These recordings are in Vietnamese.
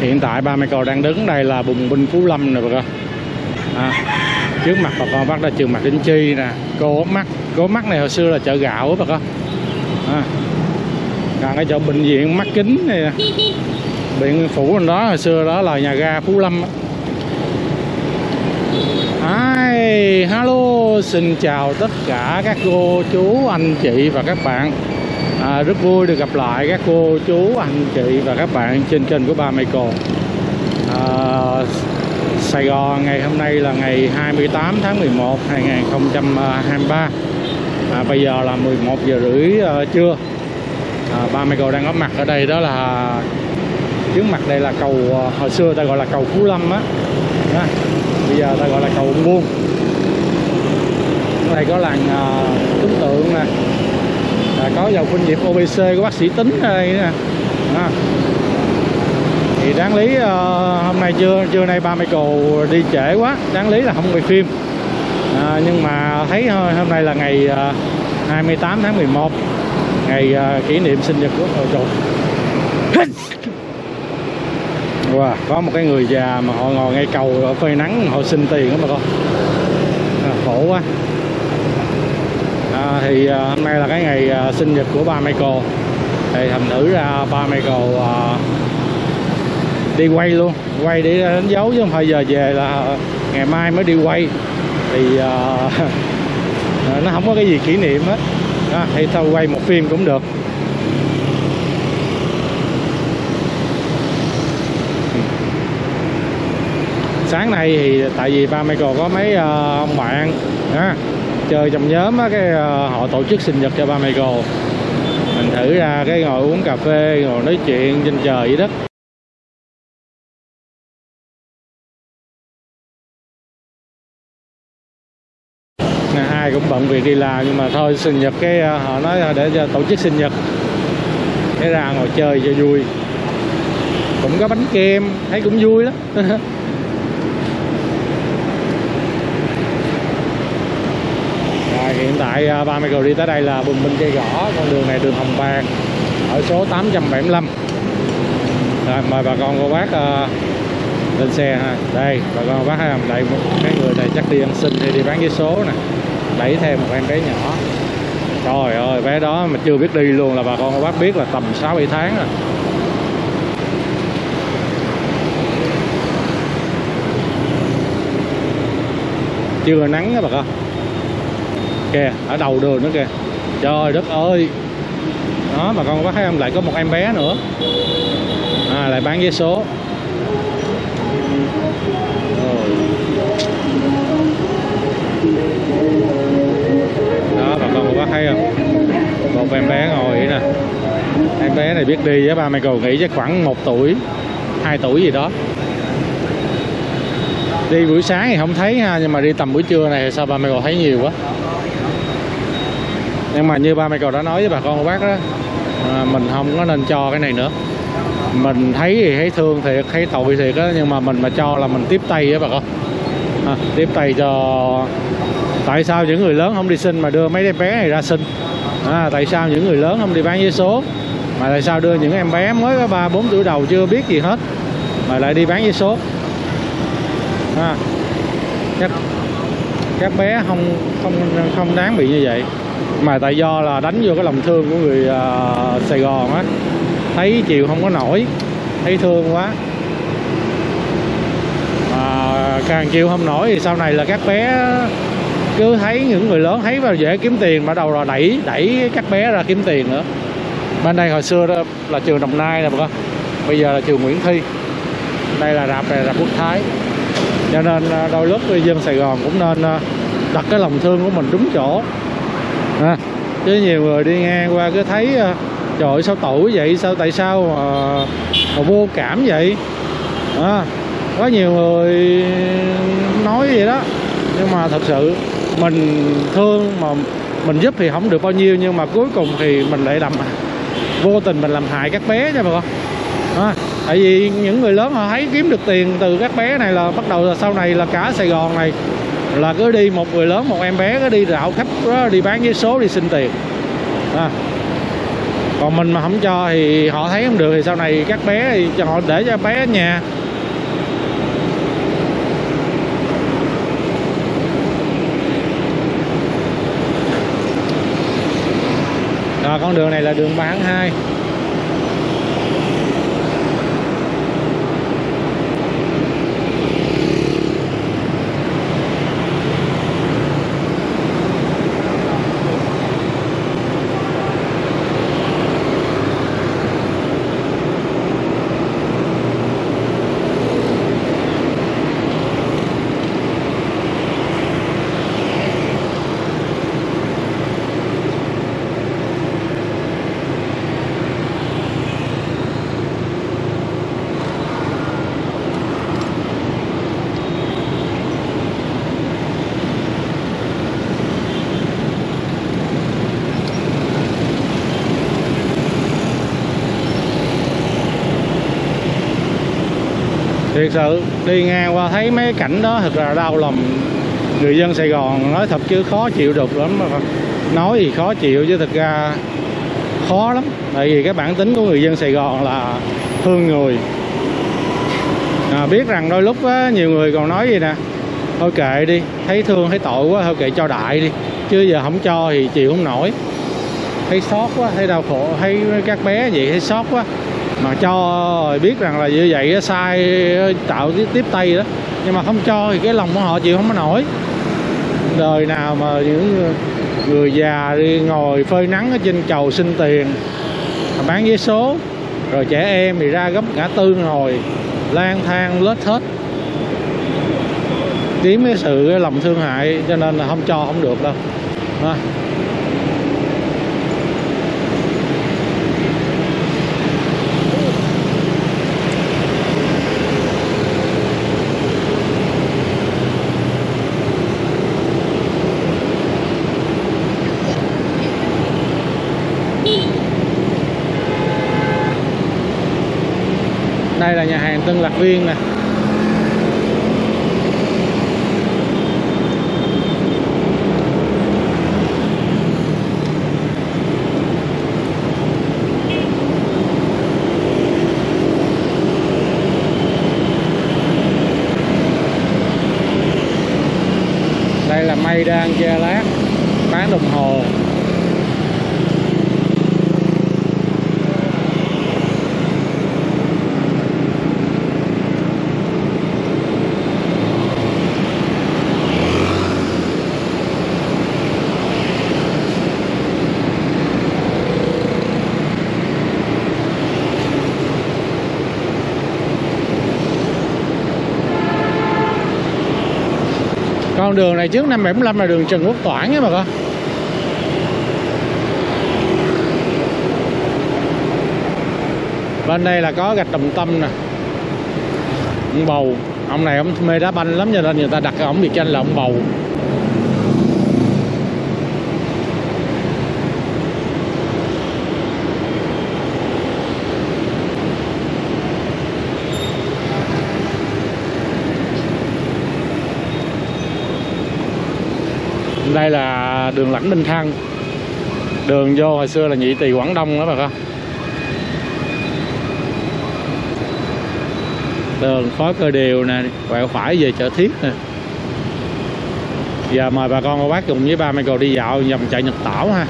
hiện tại ba mẹ con đang đứng đây là bùng binh Phú Lâm nè bà con. À, trước mặt bà con bắt ra trường mặt Đinh Chi nè cô mắt cô mắt này hồi xưa là chợ gạo á bà con. À, còn cái chỗ bệnh viện mắt kính này nè. Bệnh phủ bên đó hồi xưa đó là nhà ga Phú Lâm á. Hi, hello, xin chào tất cả các cô, chú, anh chị và các bạn à, Rất vui được gặp lại các cô, chú, anh chị và các bạn trên kênh của ba Michael à, Sài Gòn ngày hôm nay là ngày 28 tháng 11 2023 à, Bây giờ là 11 giờ rưỡi à, trưa. À, Ba Michael đang có mặt ở đây đó là Trước mặt đây là cầu, à, hồi xưa ta gọi là cầu Phú Lâm á. Đó. Bây giờ ta gọi là cầu Ông Buôn đây có làng à, uh, tướng tượng nè à, Có dầu khuynh diệp OBC của bác sĩ Tính đây nè à. thì đáng lý uh, hôm nay trưa trưa nay ba Michael đi trễ quá đáng lý là không quay phim à, nhưng mà thấy ờ, hôm nay là ngày ờ, uh, 28 tháng 11 ngày uh, kỷ niệm sinh nhật của oh, trời. Wow, có một cái người già mà họ ngồi ngay cầu ở phơi nắng họ xin tiền đó mà con à, khổ quá thì uh, hôm nay là cái ngày uh, sinh nhật của ba Michael. Thì thành thử ra ba Michael uh, đi quay luôn quay để đánh dấu chứ không phải giờ về là ngày mai mới đi quay. Thì uh, nó không có cái gì kỷ niệm hết. Đó, thì thôi quay một phim cũng được. Sáng nay thì tại vì ba Michael có mấy uh, ông bạn đó, chơi trong nhóm á, cái ờ, họ tổ chức sinh nhật cho ba mẹ cô. Mình thử ra cái ngồi uống cà phê ngồi nói chuyện trên trời dưới đất ai cũng bận việc đi làm nhưng mà thôi sinh nhật cái ờ, họ nói để cho tổ chức sinh nhật. Cái ra ngồi chơi cho vui. Cũng có bánh kem thấy cũng vui lắm hiện tại à, ba cầu đi tới đây là bùng Minh cây gõ con đường này đường Hồng Bàng ở số 875 rồi mời bà con cô bác uh, lên xe ha. Đây bà con bác làm không đây cái người này chắc đi ăn xin hay đi bán vé số nè. Đẩy thêm một em bé nhỏ. Trời ơi bé đó mà chưa biết đi luôn là bà con cô bác biết là tầm 6 7 tháng rồi. Chưa nắng đó bà con kìa ở đầu đường nữa kìa. Trời đất ơi. Đó mà con có thấy không? Lại có một em bé nữa. À, lại bán vé số. Đó bà con có thấy không? Một em bé ngồi vậy nè. Em bé này biết đi với ba cầu nghĩ chắc khoảng một tuổi 2 tuổi gì đó. Đi buổi sáng thì không thấy ha nhưng mà đi tầm buổi trưa này sao ba Michael thấy nhiều quá? Nhưng mà như ba Michael đã nói với bà con cô bác đó à, mình không có nên cho cái này nữa. Mình thấy thì thấy thương thiệt thấy tội thiệt á nhưng mà mình mà cho là mình tiếp tay á bà con. À, tiếp tay cho tại sao những người lớn không đi xin mà đưa mấy em bé này ra xin? À, tại sao những người lớn không đi bán vé số? Mà tại sao đưa những em bé mới có ba bốn tuổi đầu chưa biết gì hết mà lại đi bán vé số? À, các các bé không không không đáng bị như vậy mà tại do là đánh vô cái lòng thương của người uh, Sài Gòn á thấy chiều không có nổi thấy thương quá. Mà càng chịu không nổi thì sau này là các bé cứ thấy những người lớn thấy vào dễ kiếm tiền mà đầu là đẩy đẩy các bé ra kiếm tiền nữa. Bên đây hồi xưa đó là trường Đồng Nai nè bà con bây giờ là trường Nguyễn Thi. Đây là rạp này rạp Quốc Thái. Cho nên à, đôi lúc dân Sài Gòn cũng nên à, đặt cái lòng thương của mình đúng chỗ à, chứ nhiều người đi ngang qua cứ thấy ờ, trời ơi sao tủ vậy? Sao tại sao mà, mà vô cảm vậy? À, có nhiều người nói vậy đó. Nhưng mà thật sự mình thương mà mình giúp thì không được bao nhiêu nhưng mà cuối cùng thì mình lại làm vô tình mình làm hại các bé nha bà con. À, tại vì những người lớn họ thấy kiếm được tiền từ các bé này là bắt đầu là sau này là cả Sài Gòn này là cứ đi một người lớn một em bé cứ đi rạo khắp đó, đi bán giấy số đi xin tiền. À. còn mình mà không cho thì họ thấy không được thì sau này các bé thì cho họ để cho bé ở nhà. Rồi con đường này là đường bán 2 thiệt sự đi ngang qua thấy mấy cảnh đó thật là đau lòng. Người dân Sài Gòn nói thật chứ khó chịu được lắm. Nói thì khó chịu chứ thực ra khó lắm. Tại vì cái bản tính của người dân Sài Gòn là thương người. À, biết rằng đôi lúc á, nhiều người còn nói gì nè thôi kệ đi thấy thương thấy tội quá thôi kệ cho đại đi chứ giờ không cho thì chịu không nổi. Thấy xót quá thấy đau khổ thấy các bé vậy thấy xót quá mà cho biết rằng là như vậy sai tạo tiếp, tiếp tay đó. Nhưng mà không cho thì cái lòng của họ chịu không có nổi. Đời nào mà những người già đi ngồi phơi nắng ở trên chầu xin tiền bán vé số rồi trẻ em thì ra gấp ngã tư ngồi lang thang lết hết. Kiếm cái sự cái lòng thương hại cho nên là không cho không được đâu. À. nhà hàng Tân Lạc Viên nè. Đây là mây đang che lát, bán đồng hồ. Con đường này trước năm 75 là đường Trần Quốc Toản á bà con. Bên đây là có gạch đồng tâm nè. Ông bầu. Ông này ông mê đá banh lắm cho nên người ta đặt ông biệt danh là ông bầu. Đây là đường lãnh Minh Thăng. Đường vô hồi xưa là nhị tỳ Quảng Đông đó bà con. Đường phó cơ điều nè, quẹo phải về chợ thiết nè. Giờ mời bà con cô bác cùng với ba Michael đi dạo vòng chợ Nhật Tảo ha.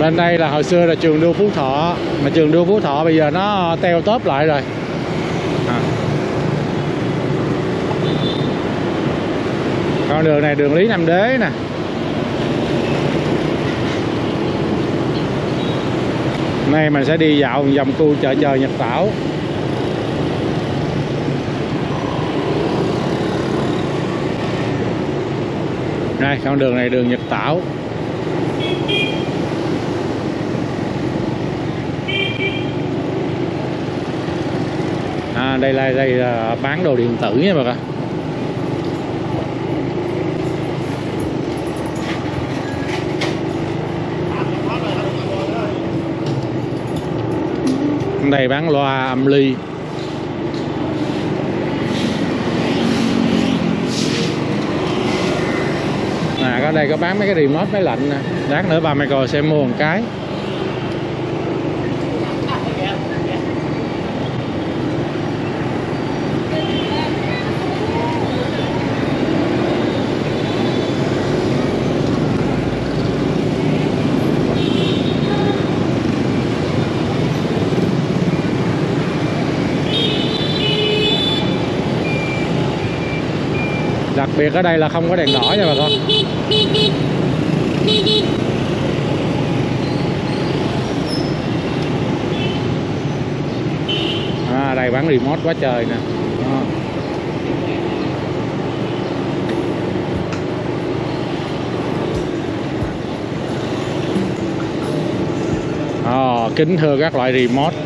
Bên đây là hồi xưa là trường đua Phú Thọ. Mà trường đua Phú Thọ bây giờ nó teo tóp lại rồi. À. con đường này đường Lý Nam Đế nè. Nay mình sẽ đi dạo vòng khu chợ trời Nhật Tảo đây con đường này đường Nhật Tảo à, đây là đây là bán đồ điện tử nha bà con. Đây bán loa âm ly. À có đây có bán mấy cái remote máy lạnh nè. Lát nữa ba coi sẽ mua một cái. Đặc biệt ở đây là không có đèn đỏ nha bà con. À, đây bán remote quá trời nè. À. À, kính thưa các loại remote.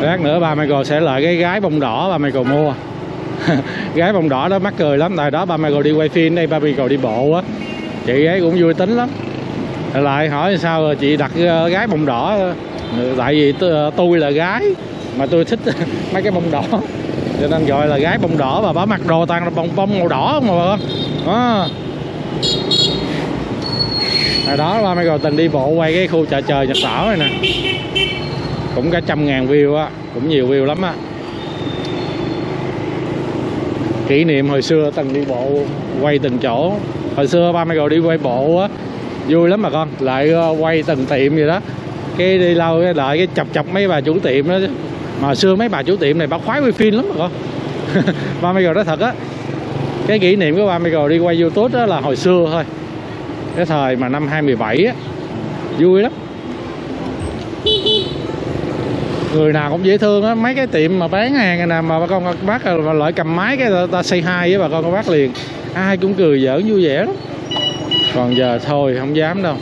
Lát nữa ba Michael sẽ lại cái gái bông đỏ ba Michael mua. Gái bông đỏ đó mắc cười lắm tại đó ba Michael đi quay phim đây ba Michael đi bộ á. Chị ấy cũng vui tính lắm. Lại hỏi sao rồi chị đặt ờ, gái bông đỏ. Tại vì ờ, tôi, là gái mà tôi thích mấy cái bông đỏ. Cho nên gọi là gái bông đỏ và bà mặc đồ toàn là bông bông màu đỏ mà bà. Con đó hồi đó ba Michael từng đi bộ quay cái khu chợ trời Nhật Tảo này nè cũng cả trăm ngàn view á, cũng nhiều view lắm á. Kỷ niệm hồi xưa từng đi bộ quay từng chỗ. Hồi xưa ba Michael đi quay bộ á, vui lắm mà con. Lại ờ, quay từng tiệm gì đó. Cái đi lâu cái đợi cái chọc chọc mấy bà chủ tiệm đó mà hồi xưa mấy bà chủ tiệm này bà khoái quay phim lắm mà con. Ba Michael nói thật á, cái kỷ niệm của ba Michael đi quay youtube đó là hồi xưa thôi. Cái thời mà năm 2017 á, vui lắm. người nào cũng dễ thương á. Mấy cái tiệm mà bán hàng này nè mà bà con bác là loại cầm máy cái ta, ta say hai với bà con bác liền. Ai cũng cười giỡn vui vẻ lắm. Còn giờ thôi không dám đâu.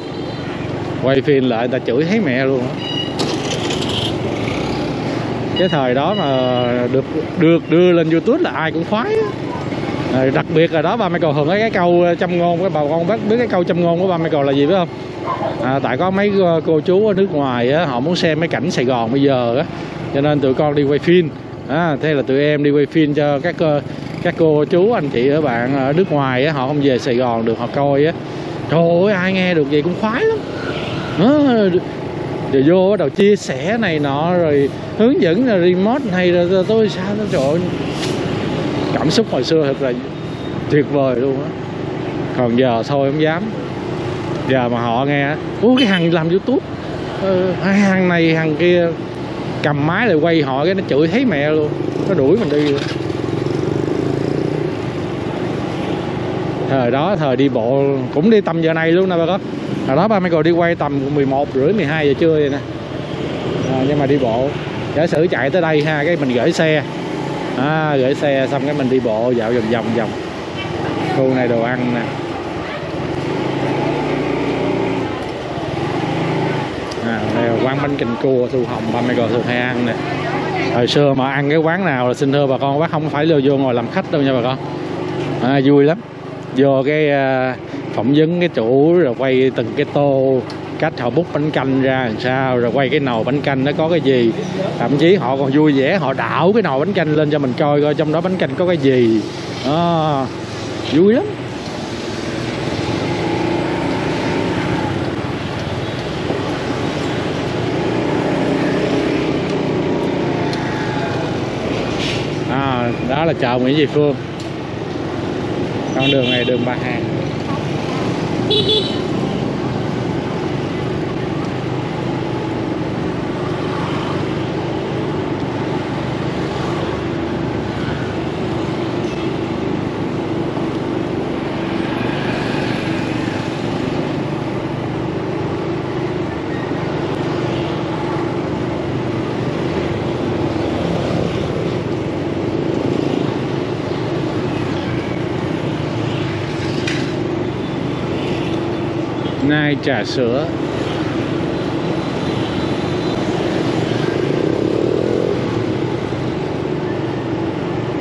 Quay phim lại ta chửi thấy mẹ luôn á. Cái thời đó mà được được đưa lên youtube là ai cũng khoái á à, đặc biệt là đó ba Michael hưởng cái câu ờ, châm ngôn cái bà con bác biết cái câu châm ngôn của ba Michael là gì biết không? À, tại có mấy ờ, cô chú ở nước ngoài á, họ muốn xem mấy cảnh Sài Gòn bây giờ á cho nên tụi con đi quay phim. À, thế là tụi em đi quay phim cho các các cô chú anh chị ở bạn ở nước ngoài á, họ không về Sài Gòn được họ coi á. Trời ơi ai nghe được vậy cũng khoái lắm. À, rồi vô bắt đầu chia sẻ này nọ rồi hướng dẫn là remote này rồi tôi sao nó trời ơi cảm xúc hồi xưa thật là tuyệt vời luôn á. Còn giờ thôi không dám. Giờ mà họ nghe ú cái thằng làm youtube ừ, hàng này hàng kia cầm máy lại quay họ cái nó chửi thấy mẹ luôn nó đuổi mình đi luôn. thời đó thời đi bộ cũng đi tầm giờ này luôn nè bà con. Hồi đó ba Michael đi quay tầm 11 rưỡi 12 giờ trưa vậy nè. À, nhưng mà đi bộ giả sử chạy tới đây ha cái mình gửi xe à, gửi xe xong cái mình đi bộ dạo vòng vòng vòng. Khu này đồ ăn nè. À, đây là quán bánh canh cua thu hồng ba Michael thường hay ăn nè. Hồi xưa mà ăn cái quán nào là xin thưa bà con bác không phải vô ngồi làm khách đâu nha bà con. À, vui lắm. Vô cái uh, phỏng vấn cái chủ rồi quay từng cái tô cách họ bút bánh canh ra làm sao rồi quay cái nồi bánh canh nó có cái gì. Thậm chí họ còn vui vẻ họ đảo cái nồi bánh canh lên cho mình coi coi trong đó bánh canh có cái gì. À, vui lắm. À, đó là chợ Nguyễn Duy Phương. Con đường này đường bà Hàng nai trà sữa.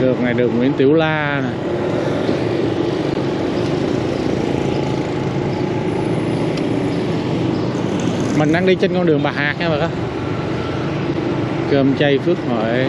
Đường này đường Nguyễn Tiểu La này, mình đang đi trên con đường Bà Hạc nha bà con. Cơm chay Phước hội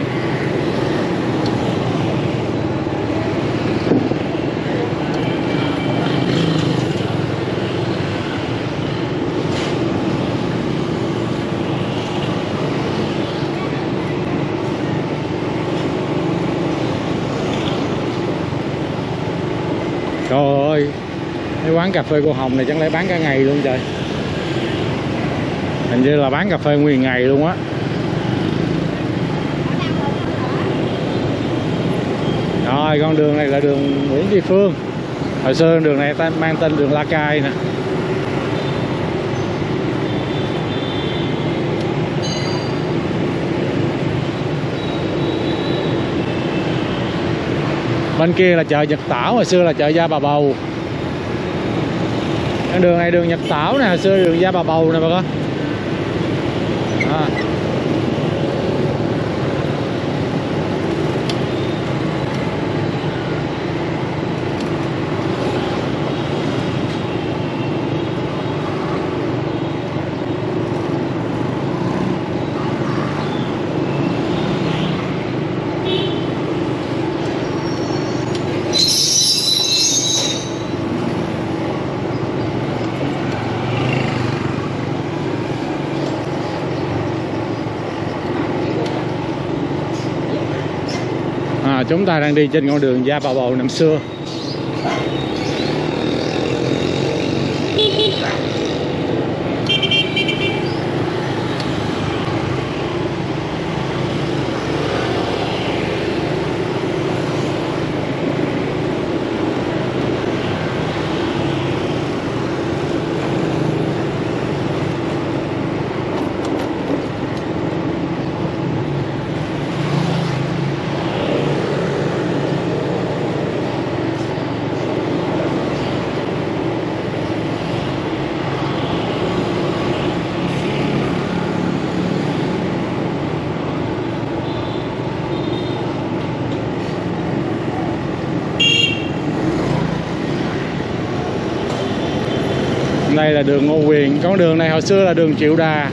Trời ơi Cái quán cà phê cô Hồng này chẳng lẽ bán cả ngày luôn trời? Hình như là bán cà phê nguyên ngày luôn á. Rồi con đường này là đường Nguyễn Duy Phương. Hồi xưa đường này ta mang tên đường La Cai nè. Bên kia là chợ Nhật Tảo, hồi xưa là chợ Gia Bà Bầu đường này đường Nhật Tảo nè, hồi xưa đường Gia Bà Bầu nè bà con à. À, chúng ta đang đi trên con đường Gia Bà Bầu năm xưa đây là đường Ngô Quyền. Con đường này hồi xưa là đường Triệu Đà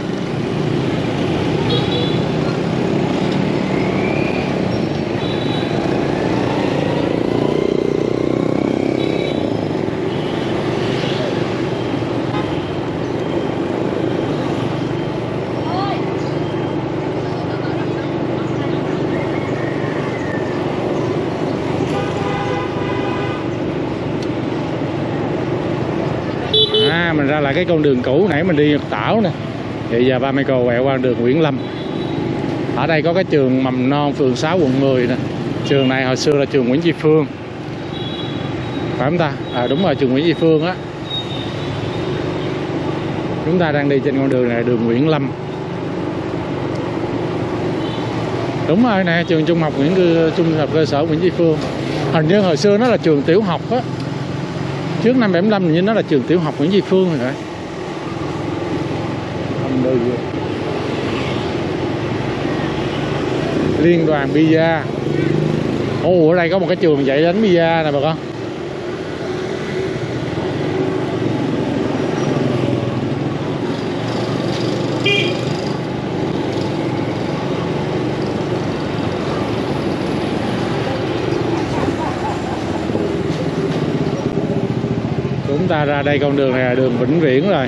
à mình ra là cái con đường cũ nãy mình đi Nhật Tảo nè. Vậy giờ ba mẹ cô quẹo qua đường Nguyễn Lâm. Ở đây có cái trường mầm non phường 6 quận 10 nè. Trường này hồi xưa là trường Nguyễn Duy Phương. Phải không ta? À đúng rồi, trường Nguyễn Duy Phương á. Chúng ta đang đi trên con đường này đường Nguyễn Lâm. Đúng rồi nè, trường trung học Nguyễn trung học cơ sở Nguyễn Duy Phương. Hình như hồi xưa nó là trường tiểu học á trước năm 75 như nó là trường tiểu học Nguyễn Duy Phương rồi phải liên đoàn bia. Ồ, ở đây có một cái trường dạy đánh bia nè bà con. Chúng ta ra đây con đường này là đường Vĩnh Viễn rồi.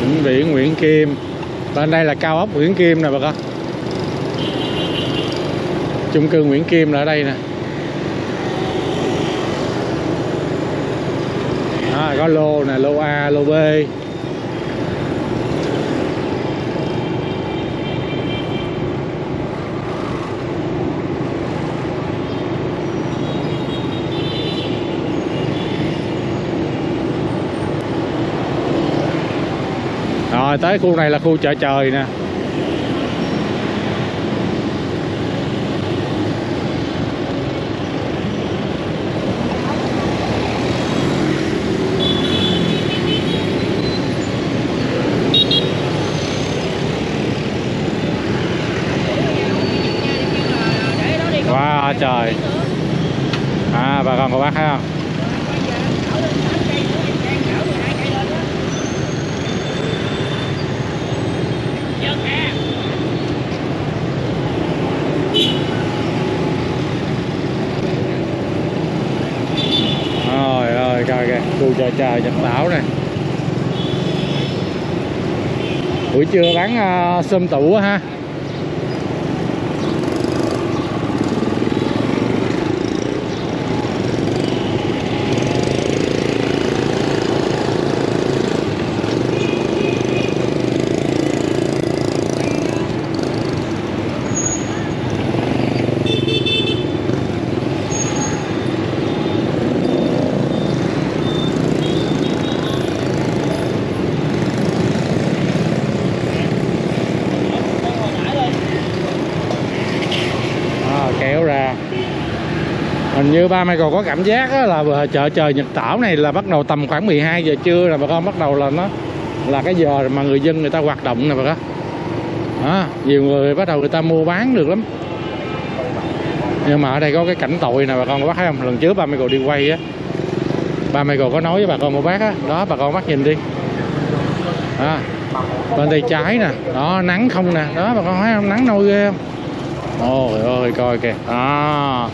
Vĩnh Viễn Nguyễn Kim. Bên đây là cao ốc Nguyễn Kim nè bà con. Chung cư Nguyễn Kim là ở đây nè. Đó, có lô nè lô A lô B. rồi tới khu này là khu chợ trời nè. Trời. À bà con cô bác thấy không? Trời nhật bão này. Buổi trưa bán ờ, uh, sơm tủ ha à, kéo ra hình như ba Michael có cảm giác là chợ trời Nhật Tảo này là bắt đầu tầm khoảng 12 giờ trưa là bà con bắt đầu là nó là cái giờ mà người dân người ta hoạt động nè bà con. À, nhiều người bắt đầu người ta mua bán được lắm. Nhưng mà ở đây có cái cảnh tội nè bà con có bác thấy không? Lần trước ba Michael đi quay á ba Michael có nói với bà con một bác á đó bà con bắt nhìn đi. À, bên tay trái nè đó nắng không nè. Đó bà con thấy không? Nắng nôi ghê không? Ôi ơi coi kìa. À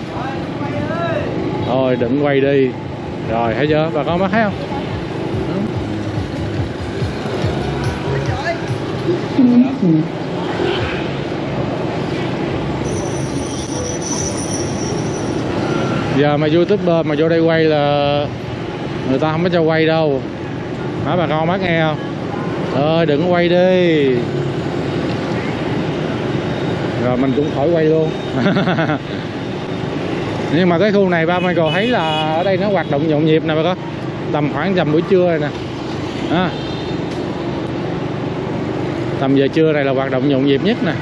thôi, đừng quay đi. Rồi, thấy chưa? Bà con mắt thấy không? Giờ mà youtuber mà vô đây quay là người ta không có cho quay đâu. Hả, bà con bác nghe không? Ơi đừng quay đi. Rồi, mình cũng khỏi quay luôn. nhưng mà cái khu này ba Michael thấy là ở đây nó hoạt động nhộn nhịp nè bà con. Tầm khoảng tầm buổi trưa này nè. À. tầm giờ trưa này là hoạt động nhộn nhịp nhất nè.